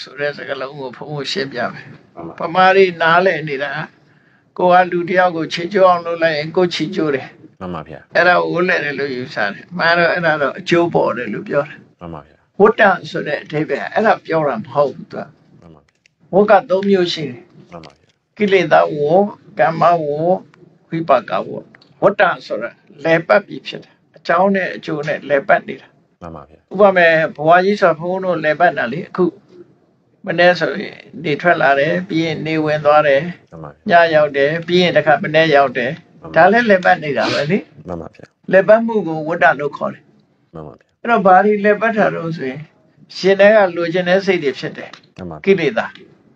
ဆိုတဲ့စကားလုံးကိုဘုံဘုံရှင်းပြမယ်မှန်ပါပမာရီနားလဲနေတာကိုကလူတစ်ယောက်ကိုချေကျိုးအောင်လုပ်လိုက်ရင်ကိုချေကျိုးတယ်မှန်ပါဗျာအဲ့ဒါကိုဝတ်လဲတယ်လို့ယူဆတယ်မှန်တော့အဲ့ဒါတော့အကျိုးပေါ်တယ်လို့ပြောတယ်မှန်ပါဗျာဝတ္တဆိုတဲ့အဓိပ္ပာယ်အဲ့ဒါပြောတာမဟုတ်ဘူးသူကမှန်ပါဗျာဝတ်က၃မျိုးရှိတယ်မှန်ပါဗျာကိလေသာဝကမ္မဝဝိပါကဝဝတ္တဆိုတာလဲပတ်ပြီးဖြစ်တယ်အကြောင်းနဲ့အကျိုးနဲ့လဲပတ်နေတာမှန်ပါဗျာဥပမာဘဝကြီးဆိုဘုန်းတို့လဲပတ်တာလေအခု မနေ့ဆိုရင်နေထွက်လာတယ်ပြီးရင်နေဝင်သွားတယ်မှန်ပါဗျာညရောက်တယ်ပြီးရင်တစ်ခါမနေ့ရောက်တယ်ဒါလည်းလဲပတ်နေတာပဲလေမှန်ပါဗျာလဲပတ်မှုကိုဝတ္တလို့ခေါ်တယ်မှန်ပါဗျာအဲ့တော့ဘာဒီလဲပတ်တာတော့ဆိုရင်ရှင်တဲ့ကလိုချင်တဲ့စိတ်တွေဖြစ်တယ်မှန်ပါကိလေသာ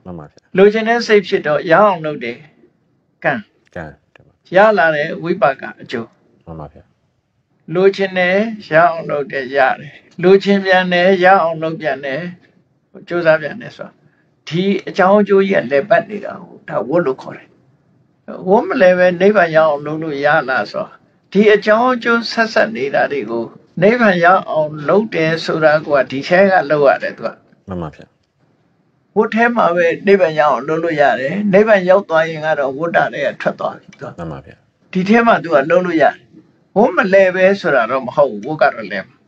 မှန်ပါဗျာလိုချင်တဲ့စိတ်ဖြစ်တော့ရအောင်လုပ်တယ်ကံကံတယ်ပါရလာတဲ့ဝိပါကအကျိုးမှန်ပါဗျာလိုချင်တယ်ရအောင်လုပ်တယ်ရတယ်လိုချင်ပြန်တယ်ရအောင်လုပ်ပြန်တယ် ကြိုးစားပြန်တယ်ဆိုတော့ဒီအကြောင်းအကျိုးကြီးကလည်းပတ်နေတာဟုတ်ဒါဝတ်လို့ခေါ်တယ်ဝတ်မလဲပဲနိဗ္ဗာန်ရအောင်လုပ်လို့ရလားဆိုတော့ဒီအကြောင်းအကျိုးဆက်ဆက်နေတာတွေကိုနိဗ္ဗာန်ရအောင်လုပ်တယ်ဆိုတာကဒီထဲကလုပ်ရတယ်သူကမှန်ပါဗျာဝတ်ထဲမှာပဲနိဗ္ဗာန်ရအောင်လုပ်လို့ရတယ်နိဗ္ဗာန်ရောက်သွားရင်ကတော့ဝတ်တာတွေကထွက်သွားပြီသူကမှန်ပါဗျာဒီထဲမှာသူကလုံးလို့ရတယ်ဝတ်မလဲပဲဆိုတာတော့မဟုတ်ဘူးဝတ်ကတော့လဲမှာမှန်ပါ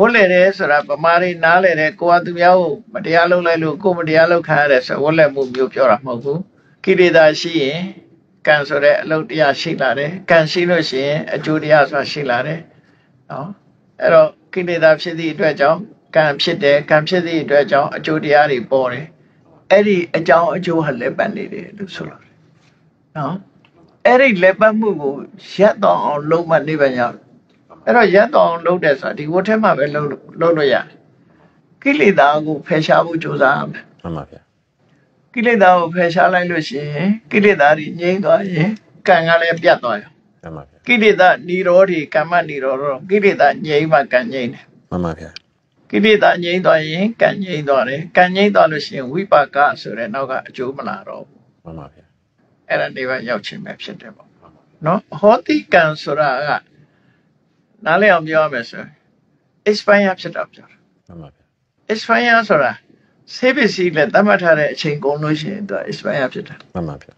ဝတ်လဲတယ်ဆိုတာဗမာတွေနားလဲတယ်ကိုကသူများကိုမတရားလုပ်လိုက်လို့ကိုမတရားလုပ်ခံရတယ်ဆိုဝတ်လဲမှုမျိုးပြောတာမဟုတ်ဘူးကိလေသာရှိရင်ကံဆိုတဲ့အလုပ်တရားရှိလာတယ်ကံရှိလို့ရှိရင်အကျိုးတရားဆိုတာရှိလာတယ်နော်အဲ့တော့ကိလေသာဖြစ်သည့်အတွက်ကြောင့်ကံဖြစ်တယ်ကံဖြစ်သည့်အတွက်ကြောင့်အကျိုးတရားတွေပေါ်တယ်အဲ့ဒီအကြောင်းအကျိုးဟာလည်းပတ်နေတယ်လို့ဆိုလို့တယ်နော်အဲ့ဒီလက်ပတ်မှုကိုရက်တော့အောင်လုံးမနေပါရအောင် အဲ့တော့ရက်တော့အောင်လုပ်တယ်ဆိုတာဒီဝတ်ထဲမှာပဲလုံးလို့လုံးလို့ရတယ်ကိလေသာကိုဖယ်ရှားဖို့ကြိုးစားရမယ်မှန်ပါဗျာကိလေသာကိုဖယ်ရှားလိုက်လို့ရှိရင်ကိလေသာတွေငြိမ်းသွားရင်ကံကလည်းပြတ်သွားရောမှန်ပါဗျာကိလေသာនិရောဓိကမ္မនិရောဓကိလေသာငြိမ်းမှကံငြိမ်းတယ်မှန်ပါဗျာကိလေသာငြိမ်းသွားရင်ကံငြိမ်းသွားတယ်ကံငြိမ်းသွားလို့ရှိရင်ဝိပါကဆိုတဲ့နောက်ကအကျိုးမလာတော့ဘူးမှန်ပါဗျာအဲ့ဒါနေပါရောက်ချင်းပဲဖြစ်တယ်ပေါ့နော်ဟောတိကံဆိုတာက နားလည်အောင်ပြောရမယ်ဆိုရင် expire ဖြစ်တာပြောတာမှန်ပါဗျာ expire ဆိုတာဆေးပစ္စည်းနဲ့သတ်မှတ်ထားတဲ့အချိန်ကုန်လို့ရှိရင်သူက expire ဖြစ်တာမှန်ပါဗျာ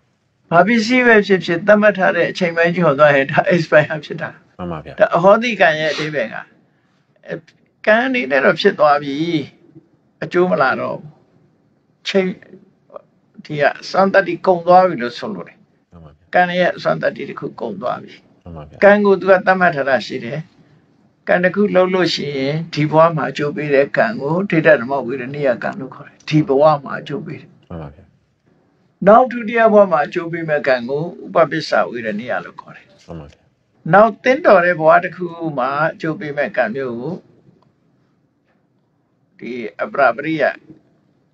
ဘာပစ္စည်းပဲဖြစ်ဖြစ်သတ်မှတ်ထားတဲ့အချိန်ပိုင်းကျော်သွားရင်ဒါ expire ဖြစ်တာမှန်ပါဗျာဒါအဟောတိကံရဲ့အဓိပ္ပာယ်ကအဲကံအနေနဲ့တော့ဖြစ်သွားပြီအကျိုးမလာတော့ဘူးချိန်ဒီကစံတတိကုံသွားပြီလို့ဆိုလို့တယ်မှန်ပါဗျာကံရဲ့စံတတိတစ်ခုကုံသွားပြီမှန်ပါဗျာကံကိုသူကသတ်မှတ်ထားတာရှိတယ် ကံတစ်ခုလုံးလို့ရှိရင်ဒီဘဝမှာအကျိုးပေးတဲ့ကံကိုဒိဋ္ဌဓမ္မဝိရဏိယကံလို့ခေါ်တယ်ဒီဘဝမှာအကျိုးပေးတယ်မှန်ပါဗျာနောက်ဒုတိယဘဝမှာအကျိုးပေးမဲ့ကံကိုဥပပစ္စဝိရဏိယလို့ခေါ်တယ်မှန်ပါဗျာနောက်တင်းတော်တဲ့ဘဝတစ်ခုမှာအကျိုးပေးမဲ့ကံမျိုးကိုဒီအပရပရိယ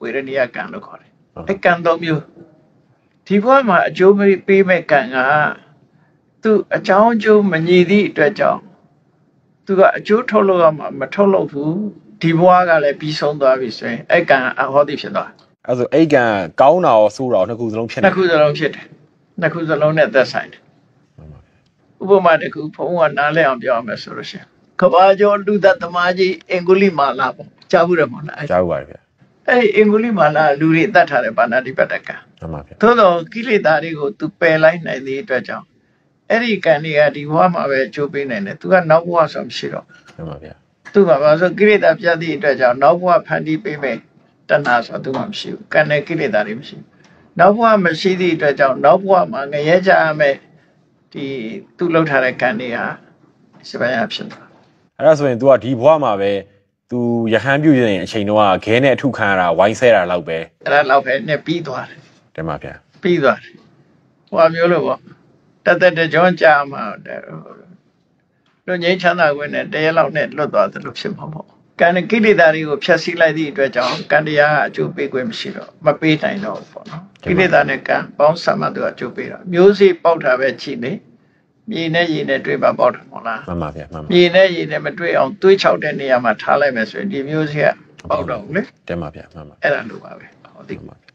ဝေရဏိယကံလို့ခေါ်တယ်အဲကံသုံးမျိုးဒီဘဝမှာအကျိုးပေးမဲ့ကံကသူအကြောင်းအကျိုးမညီသည့်အတွက်ကြောင့် သူကအကျိုးထုတ်လို့ရမှာမထုတ်လို့ဘူးဒီဘဝကလည်းပြီးဆုံးသွားပြီဆိုရင်အဲကံအဟောတိဖြစ်သွားအဲ့ဆိုအိတ်ကံကောင်းတာရောဆိုးတာရောနှစ်ခုစလုံးဖြစ်နေနှစ်ခုစလုံးဖြစ်တယ်နှစ်ခုစလုံးနဲ့သက်ဆိုင်တယ်မှန်ပါဗျာဥပမာတစ်ခုဘုံကနားလဲအောင်ပြောရမယ်ဆိုလို့ရှိရင်ကဘာကျော်လူသက်သမားကြီးအင်္ဂုလိမာလာပေါ့ကြားဘူးတယ်မဟုတ်လားအဲ့ကြားဦးပါတယ်ဗျာအဲ့ဒီအင်္ဂုလိမာလာလူတွေတတ်ထားတဲ့ပါဏာတိပတ္တကံမှန်ပါဗျာသို့တော့ကိလေသာတွေကို तू ပယ်လိုက်နိုင်တဲ့အတွက်ကြောင့် အဲ့ဒီကံတွေကဒီဘဝမှာပဲအကျိုးပေးနိုင်တယ်သူကနောက်ဘဝဆိုမရှိတော့မှန်ပါဗျာသူကဘာလို့ကိရိတာပြတ်သည့်အတွက်ကြောင့်နောက်ဘဝဖန်တီးပေးမယ်တဏှာဆိုသူမှမရှိဘူးကံနဲ့ကိရိတာတွေမရှိဘူးနောက်ဘဝမရှိသည့်အတွက်ကြောင့်နောက်ဘဝမှာငရဲကြရမယ်ဒီသူ့လှုပ်ထားတဲ့ကံတွေဟာစပယ်ရဖြစ်သွားအဲ့ဒါဆိုရင် तू ကဒီဘဝမှာပဲ तू ရဟန်းပြုရင်အချိန်တော့ခဲနဲ့အထုခံရတာဝိုင်းဆဲတာလောက်ပဲအဲ့ဒါလောက်ပဲနဲ့ပြီးသွားတယ်တင်ပါဗျာပြီးသွားတယ်ဟိုအမျိုးလိုပေါ့ တသက်တကြောကြာမှာတဲ့လူငိမ့်ချမ်းသာခွင့်နဲ့တရေလောက်နဲ့လွတ်သွားသလိုဖြစ်မှာပေါ့ကံနဲ့ကိလေသာတွေကိုဖျက်ဆီးလိုက်သည့်အတွက်ကြောင့်ကံတရားကအကျိုးပေးခွင့်မရှိတော့မပေးနိုင်တော့ဘူးပေါ့နော်ကိလေသာနဲ့ကံပေါင်းစပ်မှသူကအကျိုးပေးတာမျိုးစေ့ပေါက်တာပဲချိနေမြေနဲ့ရေနဲ့တွေ့ပါပေါက်တယ်မဟုတ်လားမှန်ပါဗျာမှန်ပါမြေနဲ့ရေနဲ့မတွေ့အောင်တွေးချောက်တဲ့နေရာမှာထားလိုက်မယ်ဆိုရင်ဒီမျိုးစေ့ကပေါက်တော့ဘူးလေတင်ပါဗျာမှန်ပါအဲ့ဒါလိုပါပဲဟုတ်တပြီင်ပါဗျာ